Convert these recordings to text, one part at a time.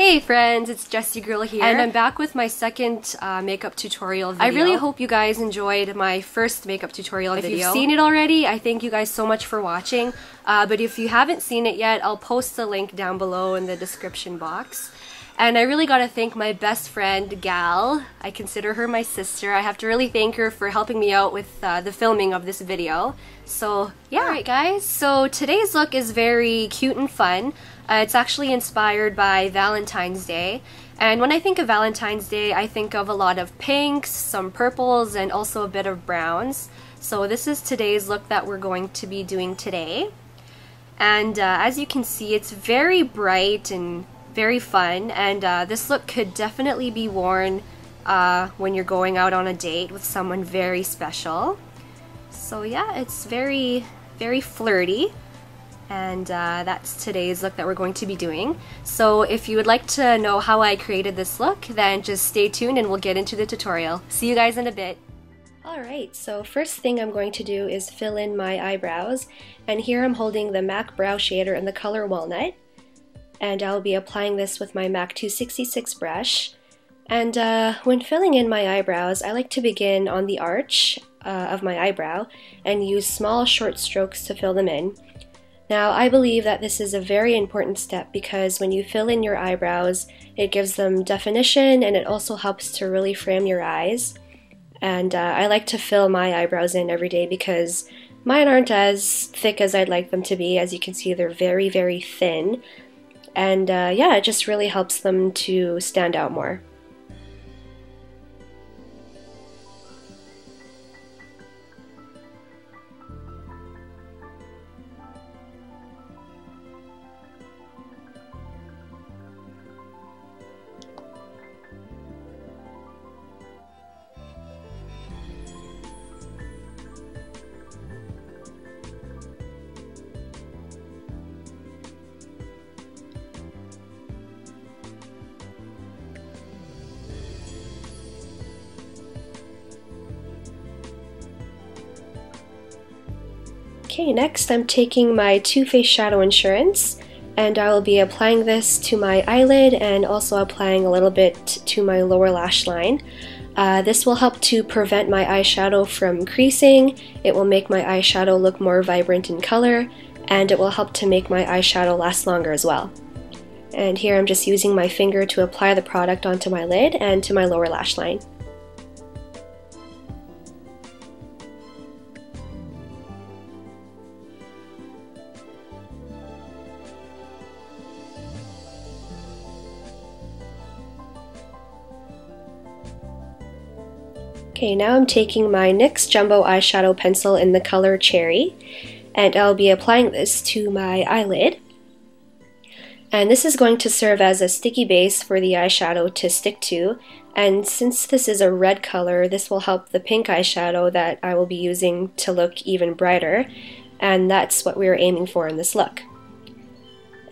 Hey friends, it's Jessie Girl here, and I'm back with my second uh, makeup tutorial video. I really hope you guys enjoyed my first makeup tutorial if video. If you've seen it already, I thank you guys so much for watching, uh, but if you haven't seen it yet, I'll post the link down below in the description box. And I really gotta thank my best friend, Gal. I consider her my sister. I have to really thank her for helping me out with uh, the filming of this video. So, yeah. Alright guys, so today's look is very cute and fun. Uh, it's actually inspired by Valentine's Day. And when I think of Valentine's Day, I think of a lot of pinks, some purples, and also a bit of browns. So this is today's look that we're going to be doing today. And uh, as you can see, it's very bright and very fun. And uh, this look could definitely be worn uh, when you're going out on a date with someone very special. So yeah, it's very, very flirty and uh, that's today's look that we're going to be doing. So if you would like to know how I created this look, then just stay tuned and we'll get into the tutorial. See you guys in a bit. Alright, so first thing I'm going to do is fill in my eyebrows, and here I'm holding the MAC Brow Shader in the color Walnut, and I'll be applying this with my MAC 266 brush. And uh, when filling in my eyebrows, I like to begin on the arch uh, of my eyebrow and use small short strokes to fill them in. Now, I believe that this is a very important step because when you fill in your eyebrows, it gives them definition and it also helps to really frame your eyes. And uh, I like to fill my eyebrows in every day because mine aren't as thick as I'd like them to be. As you can see, they're very, very thin. And uh, yeah, it just really helps them to stand out more. Okay, next I'm taking my Too Faced Shadow Insurance and I will be applying this to my eyelid and also applying a little bit to my lower lash line. Uh, this will help to prevent my eyeshadow from creasing, it will make my eyeshadow look more vibrant in color, and it will help to make my eyeshadow last longer as well. And here I'm just using my finger to apply the product onto my lid and to my lower lash line. Okay, now I'm taking my NYX Jumbo Eyeshadow Pencil in the color Cherry, and I'll be applying this to my eyelid. And this is going to serve as a sticky base for the eyeshadow to stick to, and since this is a red color, this will help the pink eyeshadow that I will be using to look even brighter, and that's what we are aiming for in this look.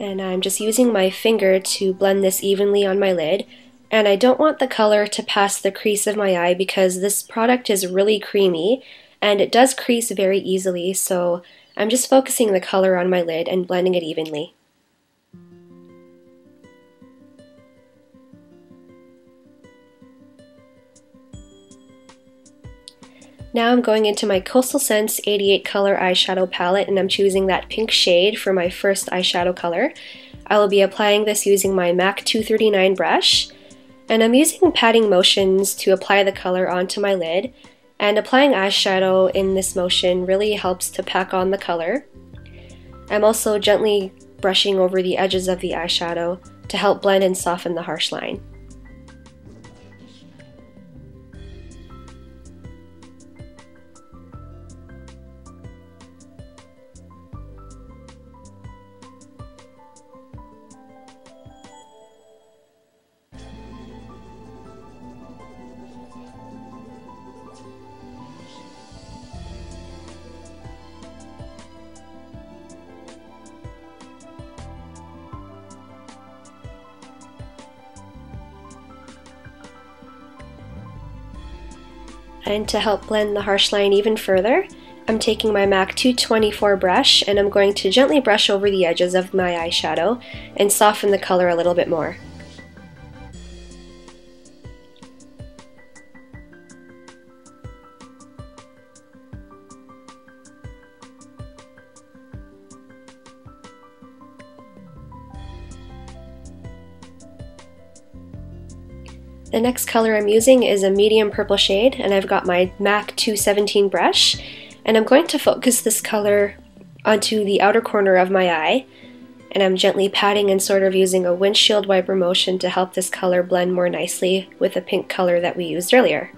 And I'm just using my finger to blend this evenly on my lid, and I don't want the color to pass the crease of my eye because this product is really creamy and it does crease very easily so I'm just focusing the color on my lid and blending it evenly. Now I'm going into my Coastal Scents 88 color eyeshadow palette and I'm choosing that pink shade for my first eyeshadow color. I will be applying this using my MAC 239 brush and I'm using patting motions to apply the color onto my lid, and applying eyeshadow in this motion really helps to pack on the color. I'm also gently brushing over the edges of the eyeshadow to help blend and soften the harsh line. And to help blend the harsh line even further, I'm taking my MAC 224 brush and I'm going to gently brush over the edges of my eyeshadow and soften the color a little bit more. The next color I'm using is a medium purple shade and I've got my MAC 217 brush and I'm going to focus this color onto the outer corner of my eye and I'm gently patting and sort of using a windshield wiper motion to help this color blend more nicely with the pink color that we used earlier.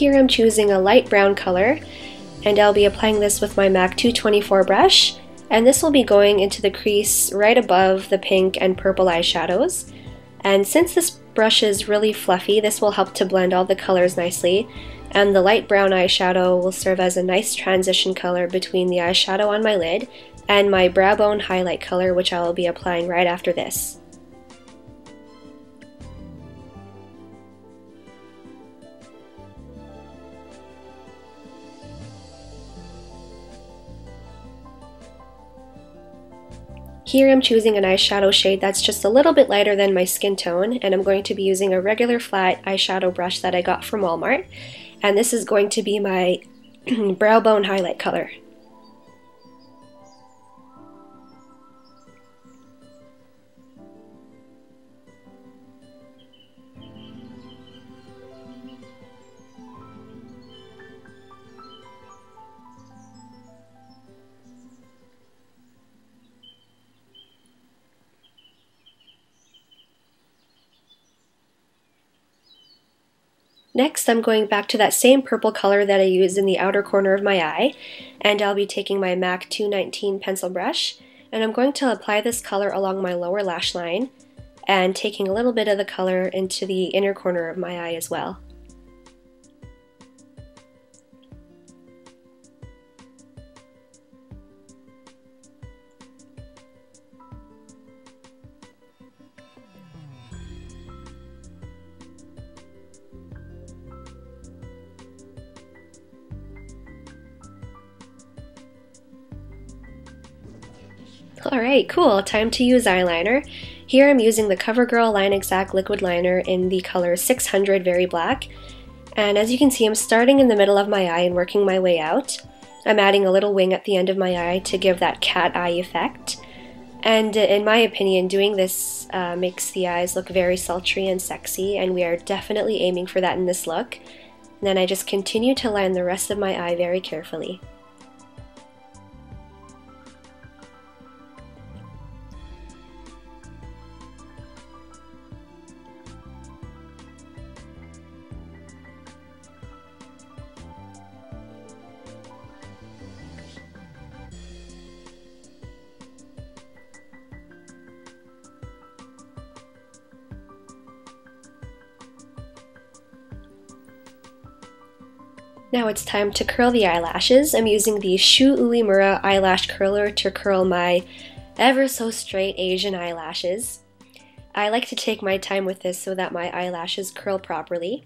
Here I'm choosing a light brown color and I'll be applying this with my MAC 224 brush and this will be going into the crease right above the pink and purple eyeshadows. And since this brush is really fluffy, this will help to blend all the colors nicely and the light brown eyeshadow will serve as a nice transition color between the eyeshadow on my lid and my brow bone highlight color which I will be applying right after this. Here I'm choosing an eyeshadow shade that's just a little bit lighter than my skin tone and I'm going to be using a regular flat eyeshadow brush that I got from Walmart and this is going to be my brow bone highlight color. Next, I'm going back to that same purple color that I used in the outer corner of my eye, and I'll be taking my MAC 219 pencil brush, and I'm going to apply this color along my lower lash line, and taking a little bit of the color into the inner corner of my eye as well. Alright, cool. Time to use eyeliner. Here I'm using the CoverGirl Line Exact Liquid Liner in the color 600 Very Black. And as you can see, I'm starting in the middle of my eye and working my way out. I'm adding a little wing at the end of my eye to give that cat eye effect. And in my opinion, doing this uh, makes the eyes look very sultry and sexy, and we are definitely aiming for that in this look. And then I just continue to line the rest of my eye very carefully. Now it's time to curl the eyelashes. I'm using the Shu Uemura eyelash curler to curl my ever so straight Asian eyelashes. I like to take my time with this so that my eyelashes curl properly.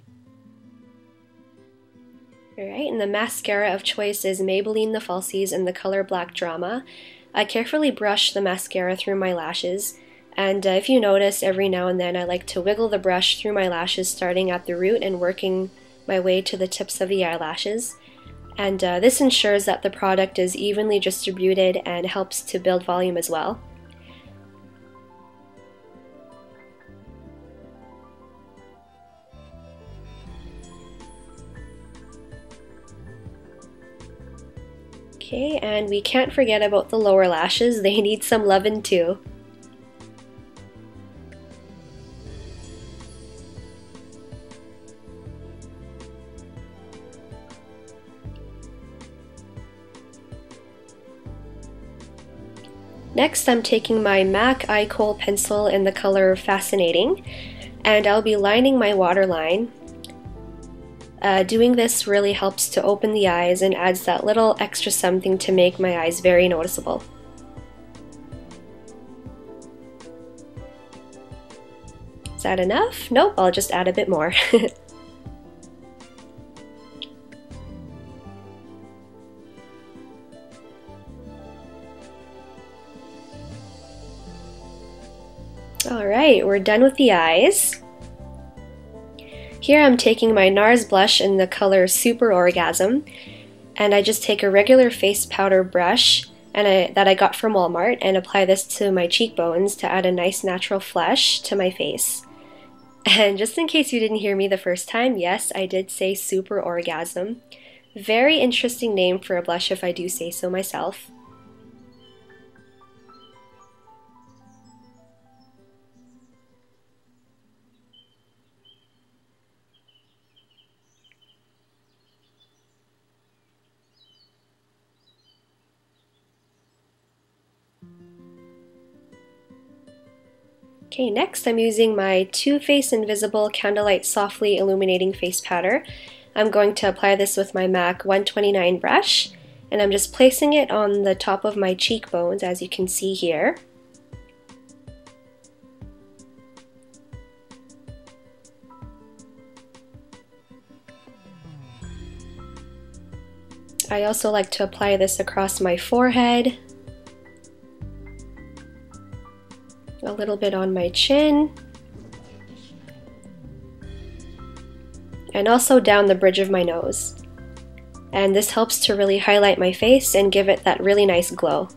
Alright, and the mascara of choice is Maybelline The Falsies in the color Black Drama. I carefully brush the mascara through my lashes, and uh, if you notice, every now and then I like to wiggle the brush through my lashes starting at the root and working my way to the tips of the eyelashes. And uh, this ensures that the product is evenly distributed and helps to build volume as well. Okay, and we can't forget about the lower lashes. They need some loving too. Next, I'm taking my MAC Eye Kohl pencil in the color Fascinating, and I'll be lining my waterline Uh, doing this really helps to open the eyes and adds that little extra something to make my eyes very noticeable. Is that enough? Nope, I'll just add a bit more. Alright, we're done with the eyes. Here I'm taking my NARS blush in the color Super Orgasm, and I just take a regular face powder brush and I, that I got from Walmart and apply this to my cheekbones to add a nice natural flush to my face. And just in case you didn't hear me the first time, yes, I did say Super Orgasm. Very interesting name for a blush if I do say so myself. Okay, next I'm using my Too Faced Invisible Candlelight Softly Illuminating Face Powder. I'm going to apply this with my MAC 129 brush, and I'm just placing it on the top of my cheekbones, as you can see here. I also like to apply this across my forehead, a little bit on my chin, and also down the bridge of my nose. And this helps to really highlight my face and give it that really nice glow.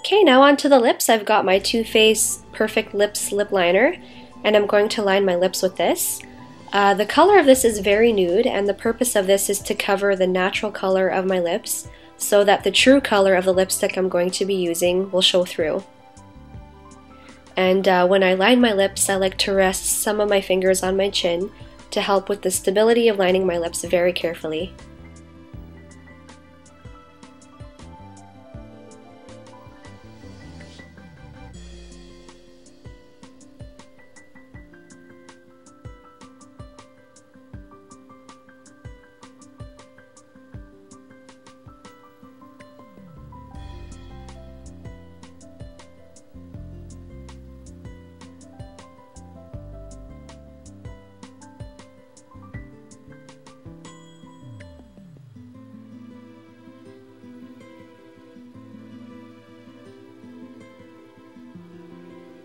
Okay, now onto the lips. I've got my Too Faced Perfect Lips Lip Liner, and I'm going to line my lips with this. Uh, the color of this is very nude, and the purpose of this is to cover the natural color of my lips so that the true color of the lipstick I'm going to be using will show through. And uh, when I line my lips, I like to rest some of my fingers on my chin to help with the stability of lining my lips very carefully.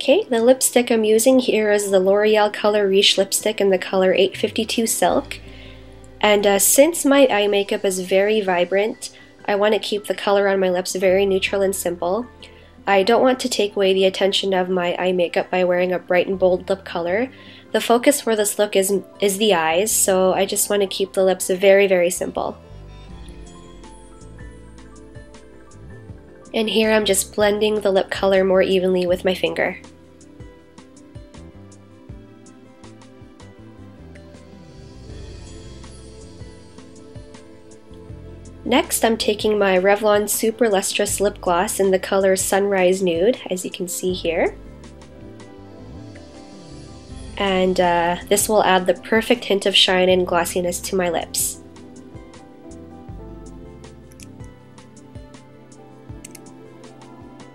Okay, the lipstick I'm using here is the L'Oreal Color Riche lipstick in the color 852 Silk. And uh, since my eye makeup is very vibrant, I want to keep the color on my lips very neutral and simple. I don't want to take away the attention of my eye makeup by wearing a bright and bold lip color. The focus for this look is, is the eyes, so I just want to keep the lips very, very simple. And here I'm just blending the lip color more evenly with my finger. Next, I'm taking my Revlon Super Lustrous Lip Gloss in the color Sunrise Nude, as you can see here. And uh, this will add the perfect hint of shine and glossiness to my lips.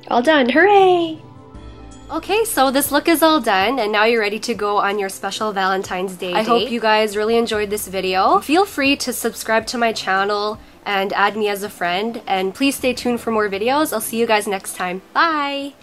All done, hooray! Okay, so this look is all done and now you're ready to go on your special Valentine's Day I date. hope you guys really enjoyed this video. Feel free to subscribe to my channel and add me as a friend and please stay tuned for more videos. I'll see you guys next time. Bye!